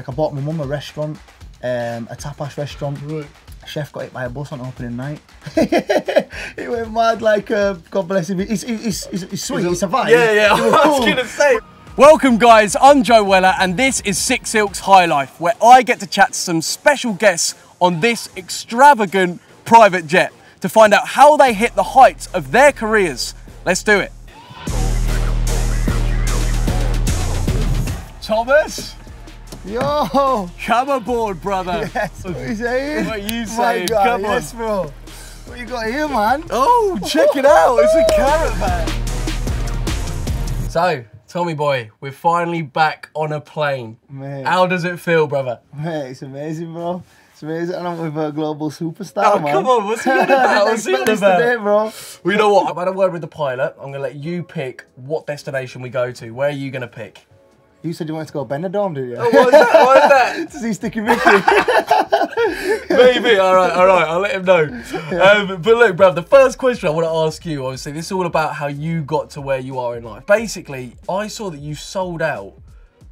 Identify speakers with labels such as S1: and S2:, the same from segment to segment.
S1: Like I bought my mum a restaurant, um, a tapas restaurant.
S2: Right.
S1: Chef got hit by a bus on opening night. it went mad, like, uh, God bless him. It's, he's, he's, he's sweet, he survived.
S2: Yeah, yeah.
S1: He
S2: I
S1: was
S2: was
S1: cool.
S2: gonna say. Welcome, guys. I'm Joe Weller, and this is SikSilk's High Life, where I get to chat to some special guests on this extravagant private jet to find out how they hit the heights of their careers. Let's do it. Thomas,
S1: Yo!
S2: come aboard, brother.
S1: Yes, what are you saying?
S2: What are you
S1: My
S2: saying?
S1: God,
S2: Come on.
S1: yes, bro. What you got here, man?
S2: Oh, check it out. It's a caravan. So, Tommy boy, we're finally back on a plane.
S1: Mate.
S2: How does it feel, brother?
S1: Mate, it's amazing, bro. It's amazing. And I'm with a global superstar,
S2: Oh,
S1: man.
S2: come on, what's he on about? What's
S1: didn't
S2: he
S1: expect today, bro.
S2: Well, you know what? I've had a word with the pilot. I'm going to let you pick what destination we go to. Where are you going to pick?
S1: You said you wanted to go Benidorm, did you?
S2: What is that? What is that?
S1: to see Sticky Mickey.
S2: Maybe. All right, all right. I'll let him know. Um, but look, bruv, the first question I want to ask you, obviously, this is all about how you got to where you are in life. Basically, I saw that you sold out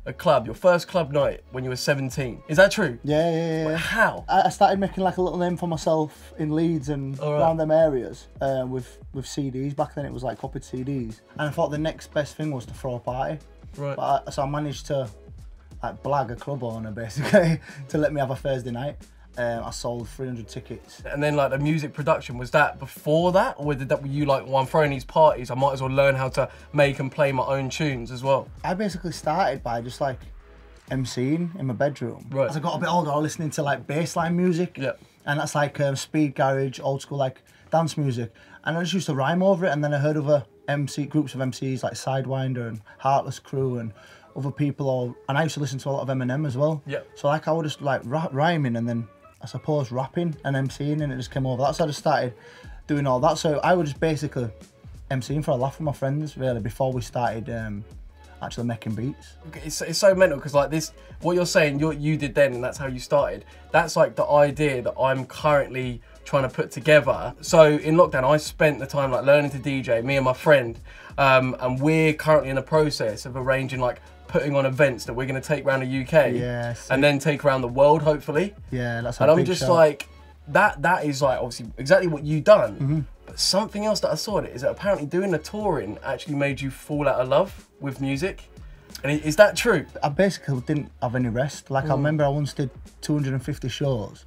S2: a club, your first club night, when you were 17. Is that true?
S1: yeah, yeah, yeah.
S2: How?
S1: I started making like a little name for myself in Leeds and
S2: right.
S1: around them areas uh, with with CDs. Back then it was like copied CDs, and I thought the next best thing was to throw a party.
S2: Right.
S1: But I, so I managed to like blag a club owner basically to let me have a Thursday night. Um, I sold 300 tickets.
S2: And then like the music production, was that before that? Or did that were you like, well, I'm throwing these parties, I might as well learn how to make and play my own tunes as well?
S1: I basically started by just like MCing in my bedroom.
S2: Right.
S1: As I got a bit older, I was listening to like bassline music.
S2: Yeah.
S1: And that's like um, speed garage, old school like dance music. And I just used to rhyme over it. And then I heard other MC groups of MCs like Sidewinder and Heartless Crew and other people. All and I used to listen to a lot of Eminem as well.
S2: Yeah.
S1: So like I would just like ra- rhyming and then I suppose rapping and MCing and it just came over. That's how I just started doing all that. So I would just basically MCing for a laugh with my friends really before we started um, actually making beats.
S2: It's, it's so mental because like this, what you're saying, you you did then, and that's how you started. That's like the idea that I'm currently trying to put together. So in lockdown, I spent the time like learning to DJ, me and my friend, um, and we're currently in the process of arranging like putting on events that we're going to take around the UK,
S1: Yeah,
S2: and then take around the world, hopefully.
S1: Yeah, that's a
S2: And I'm just
S1: shout.
S2: like, that that is like obviously exactly what you done.
S1: Mm-hmm.
S2: But something else that I saw in it is that apparently doing the touring actually made you fall out of love with music. And is that true?
S1: I basically didn't have any rest. Like
S2: Mm.
S1: I remember I once did 250 shows,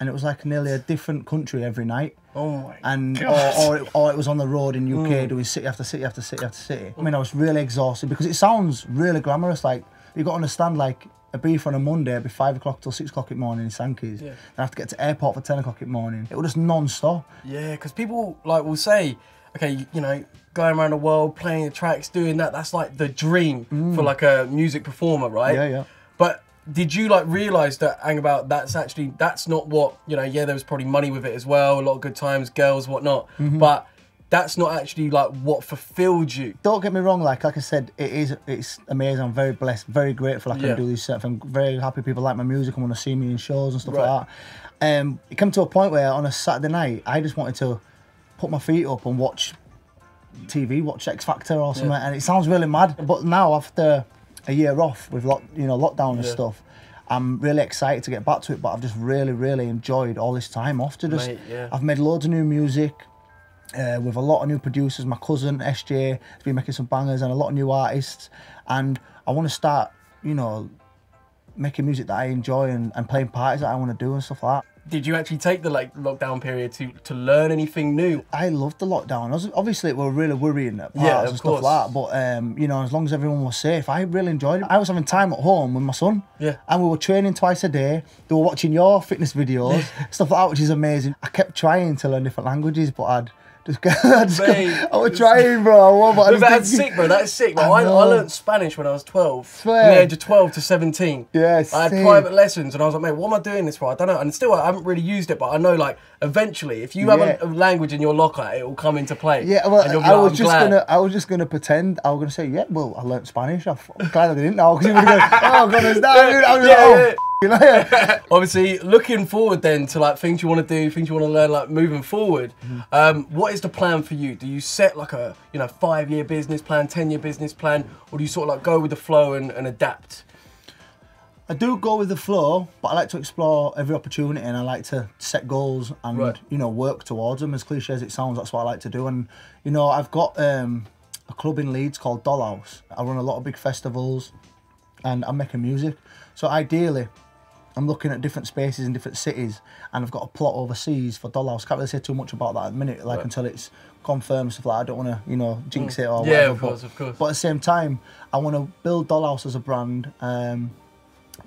S1: and it was like nearly a different country every night.
S2: Oh my
S1: And or,
S2: God. Mm.
S1: or, it, or it was on the road in UK doing city after city after city after city. I mean, I was really exhausted because it sounds really glamorous. Like you got to understand, like a beef on a Monday, it'd be five o'clock till six o'clock in the morning in Sankeys.
S2: Yeah.
S1: Then I have to get to airport for ten o'clock in the morning. It was just non-stop.
S2: Yeah, because people like will say, okay, you, know, going around the world playing the tracks, doing that, that's like the dream for like a music performer, right?
S1: Mm. Yeah, yeah.
S2: But did you like realize that hang about that's actually that's not what you know? Yeah, there was probably money with it as well, a lot of good times, girls, whatnot.
S1: Mm-hmm.
S2: But that's not actually like what fulfilled you.
S1: don't get me wrong. Like like I said, it is it's amazing. I'm very blessed, very grateful. I can
S2: Yeah.
S1: do this stuff. I'm very happy people like my music and want to see me in shows and stuff
S2: Right.
S1: like that. Um, it came to a point where on a Saturday night, I just wanted to put my feet up and watch TV, watch X Factor or something. And it sounds really mad, but now after a year off with lock, you know lockdown and stuff. I'm really excited to get back to it, but I've just really, really enjoyed all this time off to just.
S2: Mate, yeah.
S1: I've made loads of new music uh, with a lot of new producers. My cousin SJ has been making some bangers and a lot of new artists. And I want to start, you know, making music that I enjoy and, and playing parties that I want to do and stuff like that.
S2: Did you actually take the like lockdown period to to learn anything new?
S1: I loved the lockdown. Obvi- Obviously, it were really worrying at parts
S2: Yeah,
S1: and stuff
S2: course.
S1: like that. But um, you know, as long as everyone was safe, I really enjoyed it. I was having time at home with my son.
S2: Yeah.
S1: And we were training twice a day. They were watching your fitness videos, stuff like that, which is amazing. I kept trying to learn different languages, but I'd just, I, just
S2: Mate,
S1: I was trying, bro. I was, but
S2: that's sick, bro. That's sick. Bro.
S1: I
S2: I, I, learned Spanish when I was 12.
S1: Swear.
S2: From the age of 12 to 17.
S1: Yeah,
S2: I had
S1: sick.
S2: private lessons and I was like, mate, what am I doing this for? I don't know. And still, I haven't really used it, but I know, like, eventually, if you have
S1: Yeah.
S2: a, a language in your locker, it will come into play.
S1: Yeah, well,
S2: And you'll be
S1: I
S2: like,
S1: was just
S2: glad."
S1: gonna, I was just gonna pretend. I was gonna say, yeah, well, I learnt Spanish. I'm glad I didn't know because you would gone, oh goodness, no, I was
S2: Yeah,
S1: like, oh,
S2: yeah.
S1: you know, yeah.
S2: Obviously, looking forward then to like things you want to do, things you want to learn, like moving forward.
S1: Mm-hmm.
S2: Um, what is the plan for you? Do you set like a you know five year business plan, ten year business plan, or do you sort of like go with the flow and, and adapt?
S1: I do go with the flow, but I like to explore every opportunity and I like to set goals and
S2: Right.
S1: you know work towards them. As cliche as it sounds, that's what I like to do. And you know, I've got um, a club in Leeds called Dollhouse. I run a lot of big festivals, and I'm making music. So ideally, I'm looking at different spaces in different cities, and I've got a plot overseas for Dollhouse. Can't really say too much about that at the minute, like
S2: Right.
S1: until it's confirmed stuff like. I don't want to, you know, jinx it or
S2: Mm. Yeah,
S1: whatever.
S2: of
S1: but-
S2: of course.
S1: But at the same time, I want to build Dollhouse as a brand. Um,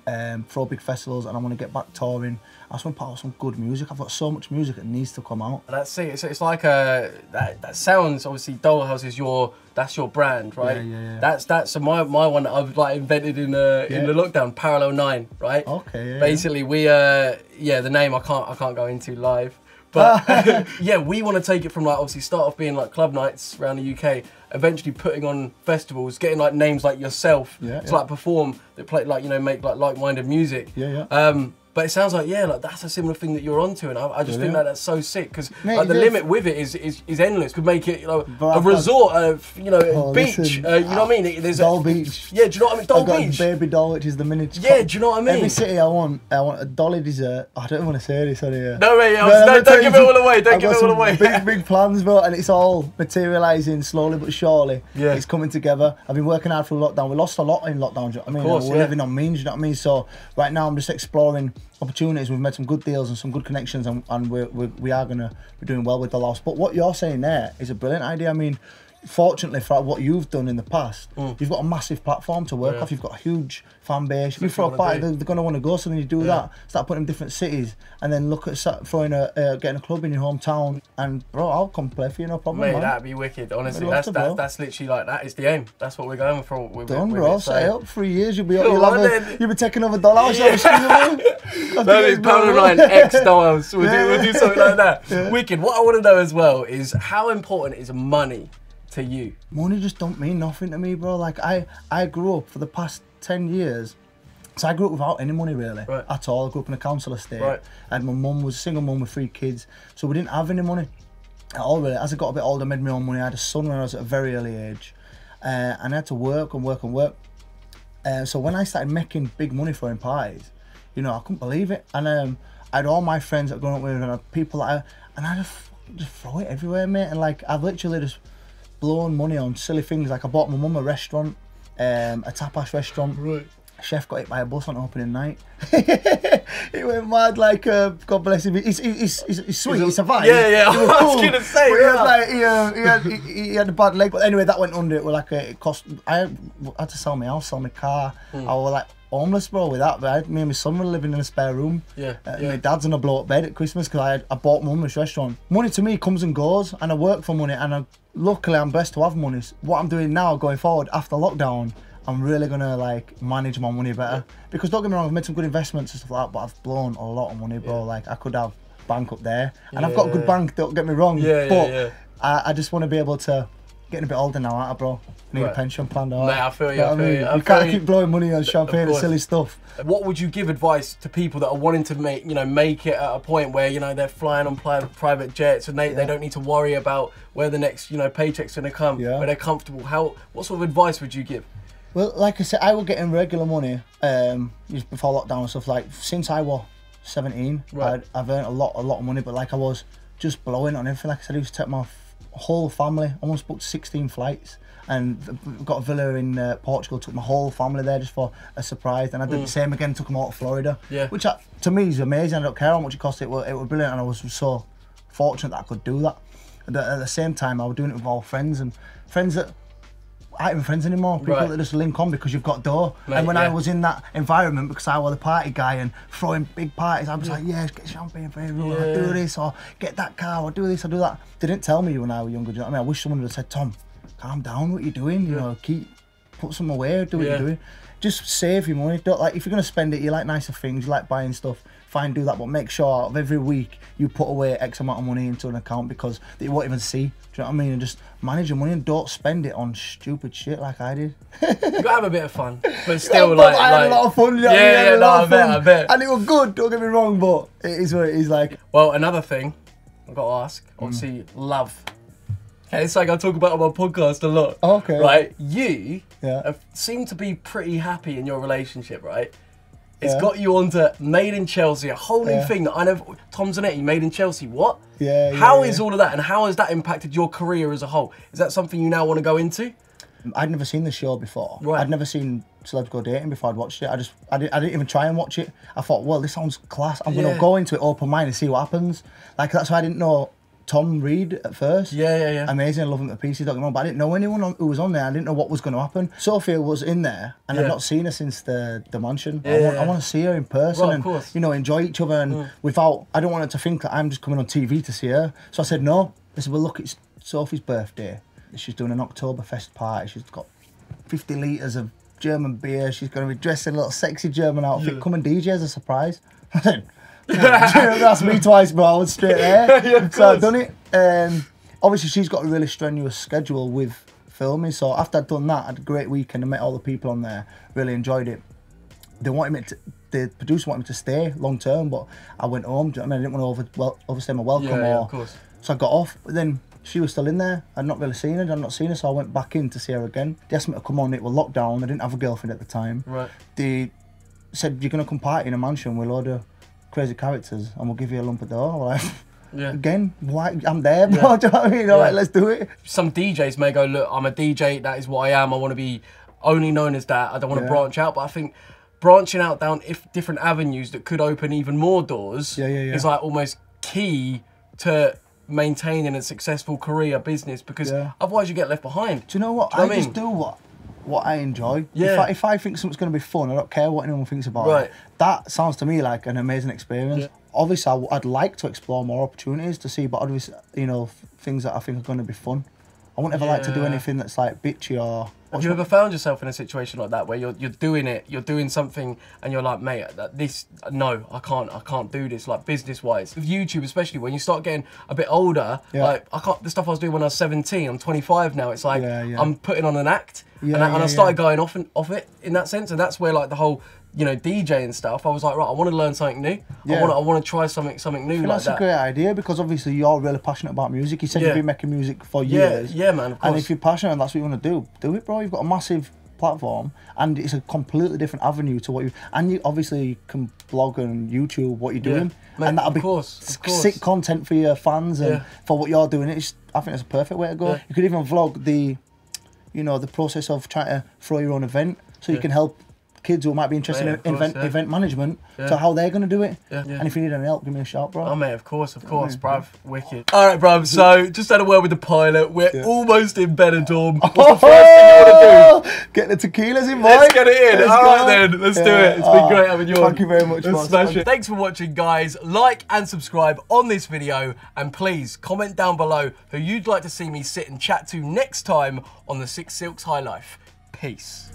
S1: um, throw big festivals, and I want to get back touring. I just want to put out some good music. I've got so much music that needs to come out.
S2: That's it. It's, it's like a that, that sounds obviously Dollhouse is your that's your brand, right?
S1: Yeah, yeah, yeah.
S2: That's that's so my my one that I've like invented in in
S1: Yeah.
S2: the lockdown. Parallel Nine, right?
S1: Okay, yeah,
S2: Basically, we uh yeah the name I can't I can't go into live, but yeah we want to take it from like obviously start off being like club nights around the UK, eventually putting on festivals, getting like names like yourself
S1: Yeah,
S2: to
S1: yeah.
S2: like perform, that play like you know make like like like-minded music.
S1: Yeah, yeah.
S2: Um, but it sounds like yeah, like that's a similar thing that you're onto, and I, I just think that that's so sick because like the limit with it is is, is endless. Could make it you know
S1: But
S2: a
S1: got-
S2: resort, a you know
S1: Oh,
S2: beach. uh, you know what I mean? There's
S1: Doll
S2: a,
S1: Beach.
S2: Yeah, do you know what I mean? Doll
S1: I've got
S2: Beach.
S1: a baby doll, which is the miniature.
S2: Yeah, do you know what I mean?
S1: Every city I want, I want a dolly dessert. I don't want to say this on here.
S2: No, wait, yeah,
S1: But
S2: no, don't give
S1: you
S2: it all away, don't
S1: I've
S2: give
S1: got
S2: it all away.
S1: Big, big plans, bro, and it's all materialising slowly but surely.
S2: Yeah.
S1: It's coming together. I've been working hard through lockdown. We lost a lot in lockdown, do you know what I mean?
S2: course,
S1: We're
S2: yeah.
S1: living on means, Do you know what I mean? So right now I'm just exploring opportunities. We've made some good deals and some good connections, and, and we're, we're, we are going to be doing well with the loss. But what you're saying there is a brilliant idea. I mean, fortunately for what you've done in the past, you've got a massive platform to work
S2: Mm. Yeah.
S1: off. You've got a huge fan base. If you throw a
S2: what I wanna
S1: party, they're, they're going to want to go. So then you do that, start putting in different cities, and then look at throwing a uh, getting a club in your hometown. And bro, I'll come play for you, no problem,
S2: Mate,
S1: man.
S2: that'd be wicked. Honestly, that's that's, that's literally like that is the aim. That's what we're going for. With,
S1: Done,
S2: with
S1: bro.
S2: So.
S1: Set up three years. You'll be you'll,
S2: on
S1: a, you'll be taking over dollars.
S2: Yeah. That is Power Nine X Styles. We'll, do, we'll do something like that. Wicked. What I want to know as well is how important is money to you?
S1: money just don't mean nothing to me, bro. Like I, I grew up for the past ten years. So I grew up without any money really
S2: Right.
S1: at all. I grew up in a council estate.
S2: Right.
S1: And my mum was a single mum with three kids, so we didn't have any money at all really. As I got a bit older, I made my own money. I had a son when I was at a very early age, uh, and I had to work and work and work. Uh, so when I started making big money throwing parties, you know, I couldn't believe it. And um, I had all my friends that I'd grown up with, and I people that I, and I just, just throw it everywhere, mate. And like, I've literally just blown money on silly things. Like, I bought my mum a restaurant, um, a tapas restaurant.
S2: Right.
S1: Chef got hit by a bus on opening night. he went mad, like, uh, God bless him. He's, he's, he's, he's sweet, he's a vibe.
S2: Yeah, yeah,
S1: He
S2: I was
S1: cool.
S2: gonna say,
S1: But he, had,
S2: yeah.
S1: like, he, uh, he, had, he, he had a bad leg. But anyway, that went under. It was like, a, it cost, I had, I had to sell my house, sell my car.
S2: Hmm.
S1: I was like homeless, bro, with that. But me and my son were living in a spare room.
S2: Yeah,
S1: Uh,
S2: yeah.
S1: My dad's in a blow up bed at Christmas because I, had, I bought my mum this restaurant. Money to me comes and goes, and I work for money, and I, luckily I'm blessed to have money. What I'm doing now, going forward after lockdown, I'm really gonna like manage my money better. Because don't get me wrong, I've made some good investments and stuff like that, but I've blown a lot of money, bro. Like I could have bank up there, and I've got a good bank. Don't get me wrong,
S2: Yeah, yeah,
S1: but
S2: yeah.
S1: I, I just want to be able to. Getting a bit older now, aren't I, bro? I need
S2: Right.
S1: a pension plan.
S2: Mate, I feel you,
S1: know
S2: I feel
S1: mean?
S2: you, I
S1: You can't
S2: you.
S1: keep blowing money on champagne and silly stuff.
S2: What would you give advice to people that are wanting to make, you know, make it at a point where you know they're flying on private jets and they, they don't need to worry about where the next you know paycheck's going to come,
S1: Yeah.
S2: where they're comfortable. How what sort of advice would you give?
S1: Well, like I said, I was getting regular money um, just before lockdown and stuff. Like since I was seventeen,
S2: Right.
S1: I'd, I've earned a lot, a lot of money. But like I was just blowing on everything. Like I said, I used to take my f- whole family. I Almost booked sixteen flights, and got a villa in uh, Portugal. Took my whole family there just for a surprise. And I did the same again. Took them out to Florida.
S2: Mm. Yeah.
S1: Which uh, to me is amazing. I don't care how much it cost. It was, it was brilliant, and I was so fortunate that I could do that. At at the same time, I was doing it with all friends and friends that I ain't friends anymore. People
S2: Right.
S1: that just link on because you've got dough.
S2: Mate,
S1: and when I was in that environment, because I was the party guy and throwing big parties, I was like, yeah, get champagne for everyone. I
S2: Yeah.
S1: do this or get that car or do this or do that. They didn't tell me when I was younger. Do you know what I mean? I wish someone would have said, Tom, calm down. What you doing? You know, keep put some away. Do what
S2: Yeah.
S1: you're doing. Just save your money. Don't like if you're gonna spend it. You like nicer things. You like buying stuff. Fine, do that. But make sure every week you put away X amount of money into an account because you won't even see. Do you know what I mean? And just manage your money and don't spend it on stupid shit like I did.
S2: You gotta have a bit of fun, but still
S1: But
S2: like,
S1: I had
S2: like
S1: a lot of fun. You know
S2: yeah,
S1: what I mean? I had
S2: yeah,
S1: a
S2: no,
S1: lot
S2: I
S1: of
S2: bet,
S1: fun.
S2: I bet.
S1: And it was good. Don't get me wrong, but it is what it is. Like
S2: Well, another thing I've got to ask,
S1: Mm.
S2: obviously, love. Okay, it's like I talk about on my podcast a lot.
S1: Okay.
S2: Right? You
S1: Yeah.
S2: have, seem to be pretty happy in your relationship, right? It's
S1: Yeah.
S2: got you onto Made in Chelsea, a whole new
S1: Yeah.
S2: thing that I never. Tom Zanetti, Made in Chelsea. What?
S1: Yeah,
S2: How
S1: yeah.
S2: is all of that, and how has that impacted your career as a whole? Is that something you now want to go into?
S1: I'd never seen the show before.
S2: Right.
S1: I'd never seen Celebs Go Dating before I'd watched it. I just, I didn't, I didn't even try and watch it. I thought, well, this sounds class. I'm gonna go into it open mind and see what happens. Like that's why I didn't know Tom Read at first.
S2: Yeah, yeah, yeah.
S1: Amazing, I love him to pieces. Don't get me wrong, but I didn't know anyone on, who was on there. I didn't know what was going to happen. Sophia was in there, and
S2: Yeah.
S1: I've not seen her since the the mansion. I
S2: Yeah,
S1: want,
S2: yeah.
S1: I want to see her in person
S2: of
S1: and
S2: course. Mm.
S1: you know enjoy each other and without. I don't want her to think that I'm just coming on TV to see her. So I said no. I said, well, look, it's Sophie's birthday. She's doing an Oktoberfest party. She's got 50 litres of German beer. She's going to be dressed in a little sexy German outfit. Come and DJ as a surprise. I said, that's me twice, bro. I was straight there.
S2: Yeah,
S1: so I've done it. Um, obviously, she's got a really strenuous schedule with filming. So after I'd done that, I had a great weekend. I met all the people on there. Really enjoyed it. They wanted me to. The producer wanted me to stay long term, but I went home. Do you know what I mean? I didn't want to over, well, overstay my welcome.
S2: Yeah, yeah,
S1: or,
S2: of course.
S1: So I got off, but then she was still in there. I'd not really seen her. I'd not seen her, so I went back in to see her again. They asked me to come on. It was lockdown. I didn't have a girlfriend at the time.
S2: Right.
S1: They said you're gonna come party in a mansion We'll of crazy characters, and we'll give you a lump of dough. Like,
S2: Yeah.
S1: again, why? I'm there, bro.
S2: Yeah.
S1: Do you know what I mean?
S2: Yeah.
S1: right, let's do it.
S2: Some DJs may go, look, I'm a DJ. That is what I am. I want to be only known as that. I don't want to branch out. But I think branching out down if different avenues that could open even more doors is like almost key to maintaining a successful career business because otherwise you get left behind.
S1: Do you know what?
S2: Do you
S1: I
S2: know what I
S1: just do what what I enjoy. If I, if I think something's going to be fun, I don't care what anyone thinks about
S2: Right.
S1: it. That sounds to me like an amazing experience.
S2: Yeah.
S1: Obviously, I w- I'd like to explore more opportunities to see, but obviously, you know, things that I think are going to be fun. I won't ever like to do anything that's like bitchy or.
S2: Have you ever found yourself in a situation like that where you're you're doing it, you're doing something, and you're like, mate, that this no, I can't, I can't do this. Like business wise, with YouTube especially, when you start getting a bit older,
S1: Yeah.
S2: like I can't. The stuff I was doing when I was 17, I'm 25 now. It's like
S1: Yeah, yeah.
S2: I'm putting on an act,
S1: Yeah,
S2: and, I, and I started going off and off it in that sense, and that's where like the whole you know DJ and stuff. I was like, right, I want to learn something new. I
S1: Yeah.
S2: want to, I want to try something, something new
S1: I
S2: like
S1: that's
S2: that.
S1: a great idea because obviously you're really passionate about music. You said
S2: Yeah.
S1: you've been making music for years.
S2: yeah, yeah, man, of
S1: And if you're passionate and that's what you want to do, do it, bro. You've got a massive platform and it's a completely different avenue to what you and you obviously can blog and YouTube what you're
S2: Yeah.
S1: doing.
S2: Mate,
S1: and that'll be
S2: course, course.
S1: sick content for your fans and
S2: Yeah.
S1: for what you're doing. It's I think it's a perfect way to go.
S2: Yeah.
S1: You could even vlog the you know, the process of trying to throw your own event so you can help kids who might be interested
S2: Mate,
S1: in
S2: course,
S1: event
S2: yeah.
S1: event management
S2: Yeah.
S1: to how they're gonna do it.
S2: Yeah, yeah.
S1: And if you need any help, give me a shout, bro.
S2: Oh mate, of course, of course,
S1: yeah.
S2: bruv. Wicked. All right, bruv. So just had a word with the pilot. We're
S1: Yeah.
S2: almost in Benidorm. Oh, What's the first thing you want to do?
S1: Get the tequilas in, boy.
S2: Let's get it in.
S1: Let's
S2: All right
S1: go.
S2: then, let's do it. It's been
S1: Oh,
S2: great having you on.
S1: Thank you very much,
S2: Let's smash it. Thanks for watching, guys. Like and subscribe on this video, and please comment down below who you'd like to see me sit and chat to next time on the SikSilk's High Life. Peace.